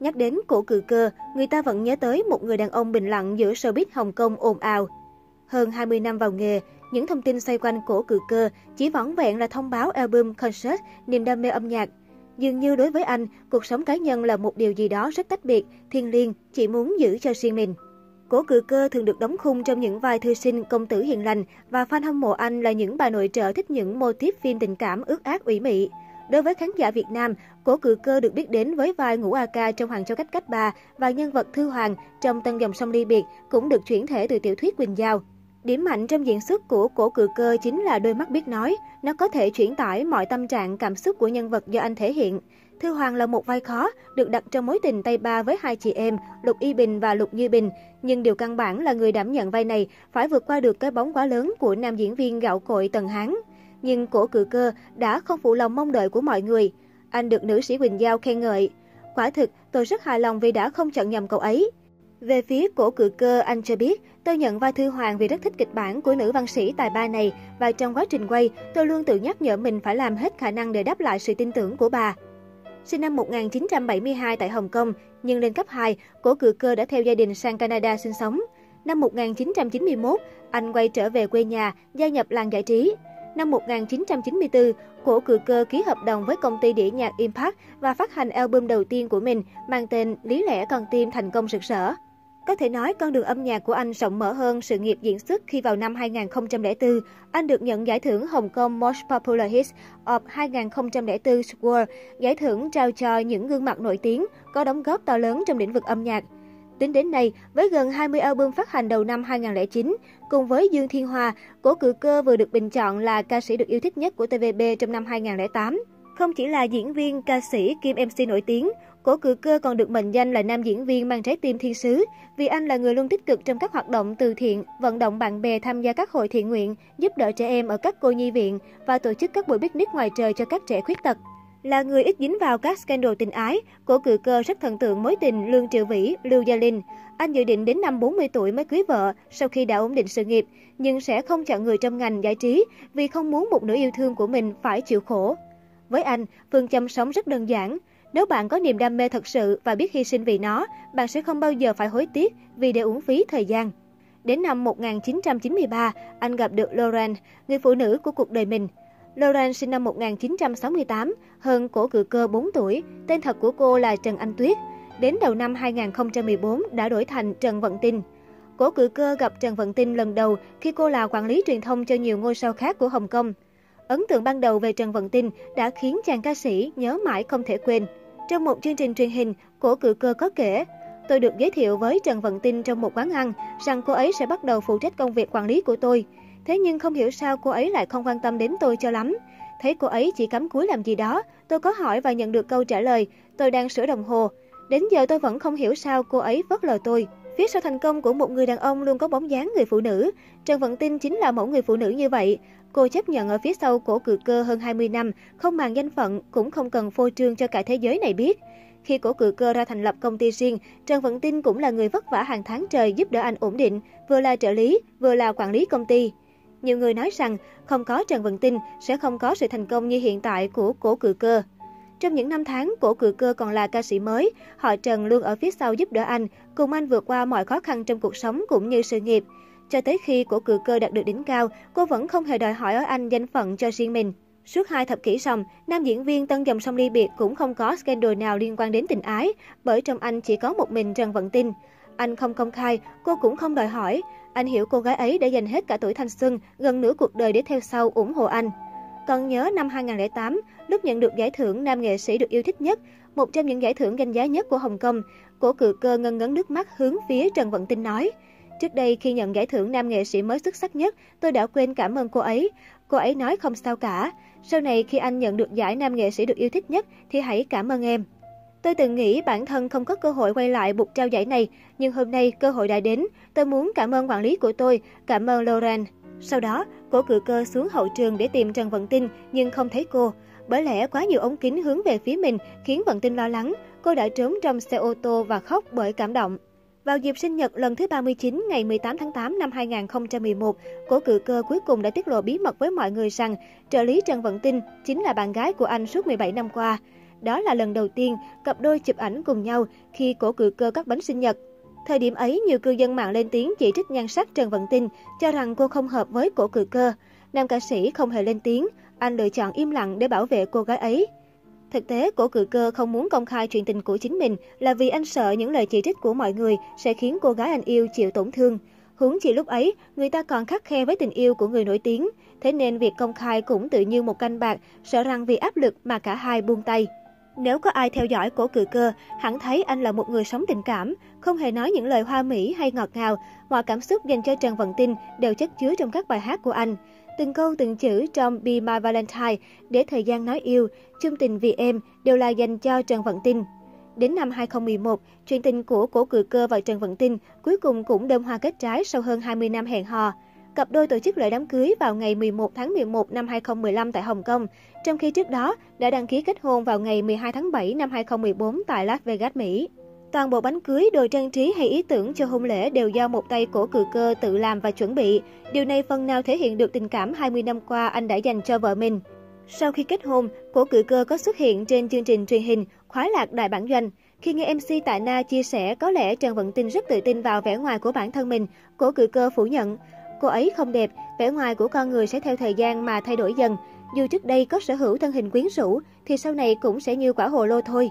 Nhắc đến cổ Cừ cơ, người ta vẫn nhớ tới một người đàn ông bình lặng giữa showbiz Hồng Kông ồn ào. Hơn 20 năm vào nghề, những thông tin xoay quanh cổ Cừ cơ chỉ vỏn vẹn là thông báo album, concert, niềm đam mê âm nhạc. Dường như đối với anh, cuộc sống cá nhân là một điều gì đó rất tách biệt, thiêng liêng, chỉ muốn giữ cho riêng mình. Cổ Cừ cơ thường được đóng khung trong những vai thư sinh, công tử hiền lành và fan hâm mộ anh là những bà nội trợ thích những mô típ phim tình cảm ước ác ủy mị. Đối với khán giả Việt Nam, cổ cự cơ được biết đến với vai ngũ A ca trong Hoàng Châu Cách Cách Bà và nhân vật Thư Hoàng trong Tân Dòng Sông Ly Biệt cũng được chuyển thể từ tiểu thuyết Quỳnh Giao. Điểm mạnh trong diễn xuất của cổ cự cơ chính là đôi mắt biết nói. Nó có thể chuyển tải mọi tâm trạng, cảm xúc của nhân vật do anh thể hiện. Thư Hoàng là một vai khó, được đặt trong mối tình tay ba với hai chị em, Lục Y Bình và Lục Như Bình. Nhưng điều căn bản là người đảm nhận vai này phải vượt qua được cái bóng quá lớn của nam diễn viên gạo cội Tần Hán. Nhưng cổ cự cơ đã không phụ lòng mong đợi của mọi người. Anh được nữ sĩ Quỳnh Giao khen ngợi. Quả thực, tôi rất hài lòng vì đã không chọn nhầm cậu ấy. Về phía cổ cự cơ, anh cho biết, tôi nhận vai Thư Hoàng vì rất thích kịch bản của nữ văn sĩ tài ba này và trong quá trình quay, tôi luôn tự nhắc nhở mình phải làm hết khả năng để đáp lại sự tin tưởng của bà. Sinh năm 1972 tại Hồng Kông, nhưng lên cấp 2, cổ cự cơ đã theo gia đình sang Canada sinh sống. Năm 1991, anh quay trở về quê nhà, gia nhập làng giải trí. Năm 1994, cổ cự cơ ký hợp đồng với công ty đĩa nhạc Impact và phát hành album đầu tiên của mình mang tên Lý lẽ con tim thành công rực rỡ. Có thể nói con đường âm nhạc của anh rộng mở hơn sự nghiệp diễn xuất khi vào năm 2004, anh được nhận giải thưởng Hồng Kông Most Popular Hits of 2004 World, giải thưởng trao cho những gương mặt nổi tiếng có đóng góp to lớn trong lĩnh vực âm nhạc. Tính đến nay, với gần 20 album phát hành đầu năm 2009, cùng với Dương Thiên Hoa, Cổ Cự Cơ vừa được bình chọn là ca sĩ được yêu thích nhất của TVB trong năm 2008. Không chỉ là diễn viên, ca sĩ, kim MC nổi tiếng, Cổ Cự Cơ còn được mệnh danh là nam diễn viên mang trái tim thiên sứ, vì anh là người luôn tích cực trong các hoạt động từ thiện, vận động bạn bè tham gia các hội thiện nguyện, giúp đỡ trẻ em ở các cô nhi viện và tổ chức các buổi picnic ngoài trời cho các trẻ khuyết tật. Là người ít dính vào các scandal tình ái, cổ cự cơ rất thần tượng mối tình Lương Triệu Vĩ, Lưu Gia Linh. Anh dự định đến năm 40 tuổi mới cưới vợ sau khi đã ổn định sự nghiệp, nhưng sẽ không chọn người trong ngành giải trí vì không muốn một nửa yêu thương của mình phải chịu khổ. Với anh, phương châm sống rất đơn giản. Nếu bạn có niềm đam mê thật sự và biết hy sinh vì nó, bạn sẽ không bao giờ phải hối tiếc vì để uổng phí thời gian. Đến năm 1993, anh gặp được Lauren, người phụ nữ của cuộc đời mình. Lauren sinh năm 1968, hơn cổ cự cơ 4 tuổi, tên thật của cô là Trần Anh Tuyết. Đến đầu năm 2014 đã đổi thành Trần Vận Tinh. Cổ cự cơ gặp Trần Vận Tinh lần đầu khi cô là quản lý truyền thông cho nhiều ngôi sao khác của Hồng Kông. Ấn tượng ban đầu về Trần Vận Tinh đã khiến chàng ca sĩ nhớ mãi không thể quên. Trong một chương trình truyền hình, cổ cự cơ có kể, tôi được giới thiệu với Trần Vận Tinh trong một quán ăn rằng cô ấy sẽ bắt đầu phụ trách công việc quản lý của tôi. Thế nhưng không hiểu sao cô ấy lại không quan tâm đến tôi cho lắm. Thấy cô ấy chỉ cắm cúi làm gì đó, tôi có hỏi và nhận được câu trả lời, tôi đang sửa đồng hồ. Đến giờ tôi vẫn không hiểu sao cô ấy vất lời tôi. Phía sau thành công của một người đàn ông luôn có bóng dáng người phụ nữ. Trần Vận Tinh chính là mẫu người phụ nữ như vậy. Cô chấp nhận ở phía sau cổ cự cơ hơn 20 năm, không màng danh phận, cũng không cần phô trương cho cả thế giới này biết. Khi cổ cự cơ ra thành lập công ty riêng, Trần Vận Tinh cũng là người vất vả hàng tháng trời giúp đỡ anh ổn định, vừa là trợ lý, vừa là quản lý công ty. Nhiều người nói rằng không có Trần Vận Tinh sẽ không có sự thành công như hiện tại của cổ cự cơ. Trong những năm tháng, cổ cự cơ còn là ca sĩ mới, họ Trần luôn ở phía sau giúp đỡ anh, cùng anh vượt qua mọi khó khăn trong cuộc sống cũng như sự nghiệp. Cho tới khi cổ cự cơ đạt được đỉnh cao, cô vẫn không hề đòi hỏi ở anh danh phận cho riêng mình. Suốt hai thập kỷ xong, nam diễn viên Tân Dòng Sông Ly Biệt cũng không có scandal nào liên quan đến tình ái, bởi trong anh chỉ có một mình Trần Vận Tinh. Anh không công khai, cô cũng không đòi hỏi. Anh hiểu cô gái ấy đã dành hết cả tuổi thanh xuân, gần nửa cuộc đời để theo sau ủng hộ anh. Còn nhớ năm 2008, lúc nhận được giải thưởng nam nghệ sĩ được yêu thích nhất, một trong những giải thưởng danh giá nhất của Hồng Kông, cổ cự cơ ngân ngấn nước mắt hướng phía Trần Vận Tinh nói. Trước đây khi nhận giải thưởng nam nghệ sĩ mới xuất sắc nhất, tôi đã quên cảm ơn cô ấy. Cô ấy nói không sao cả. Sau này khi anh nhận được giải nam nghệ sĩ được yêu thích nhất thì hãy cảm ơn em. Tôi từng nghĩ bản thân không có cơ hội quay lại buộc trao giải này, nhưng hôm nay cơ hội đã đến. Tôi muốn cảm ơn quản lý của tôi, cảm ơn Lauren. Sau đó, cổ cự cơ xuống hậu trường để tìm Trần Vận Tinh nhưng không thấy cô. Bởi lẽ quá nhiều ống kính hướng về phía mình khiến Vận Tinh lo lắng. Cô đã trốn trong xe ô tô và khóc bởi cảm động. Vào dịp sinh nhật lần thứ 39 ngày 18 tháng 8 năm 2011, cổ cự cơ cuối cùng đã tiết lộ bí mật với mọi người rằng trợ lý Trần Vận Tinh chính là bạn gái của anh suốt 17 năm qua. Đó là lần đầu tiên cặp đôi chụp ảnh cùng nhau khi cổ cự cơ cắt bánh sinh nhật. Thời điểm ấy, nhiều cư dân mạng lên tiếng chỉ trích nhan sắc Trần Vận Tinh, cho rằng cô không hợp với cổ cự cơ. Nam ca sĩ không hề lên tiếng, anh lựa chọn im lặng để bảo vệ cô gái ấy. Thực tế, cổ cự cơ không muốn công khai chuyện tình của chính mình là vì anh sợ những lời chỉ trích của mọi người sẽ khiến cô gái anh yêu chịu tổn thương. Huống chỉ lúc ấy, người ta còn khắc khe với tình yêu của người nổi tiếng, thế nên việc công khai cũng tự như một canh bạc, sợ rằng vì áp lực mà cả hai buông tay. Nếu có ai theo dõi cổ cự cơ, hẳn thấy anh là một người sống tình cảm, không hề nói những lời hoa mỹ hay ngọt ngào, mọi cảm xúc dành cho Trần Vận Tinh đều chất chứa trong các bài hát của anh. Từng câu từng chữ trong Be My Valentine, Để thời gian nói yêu, Chung tình vì em đều là dành cho Trần Vận Tinh. Đến năm 2011, chuyện tình của cổ cự cơ và Trần Vận Tinh cuối cùng cũng đơm hoa kết trái sau hơn 20 năm hẹn hò. Cặp đôi tổ chức lễ đám cưới vào ngày 11 tháng 11 năm 2015 tại Hồng Kông, trong khi trước đó đã đăng ký kết hôn vào ngày 12 tháng 7 năm 2014 tại Las Vegas, Mỹ. Toàn bộ bánh cưới, đồ trang trí hay ý tưởng cho hôn lễ đều do một tay cổ cự cơ tự làm và chuẩn bị. Điều này phần nào thể hiện được tình cảm 20 năm qua anh đã dành cho vợ mình. Sau khi kết hôn, cổ cự cơ có xuất hiện trên chương trình truyền hình Khoái lạc đại bản doanh. Khi nghe MC Tạ Na chia sẻ có lẽ Trần Vận Tinh rất tự tin vào vẻ ngoài của bản thân mình, cổ cự cơ phủ nhận. Cô ấy không đẹp, vẻ ngoài của con người sẽ theo thời gian mà thay đổi dần. Dù trước đây có sở hữu thân hình quyến rũ, thì sau này cũng sẽ như quả hồ lô thôi.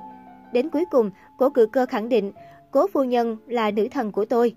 Đến cuối cùng, cổ cự cơ khẳng định, cố phu nhân là nữ thần của tôi.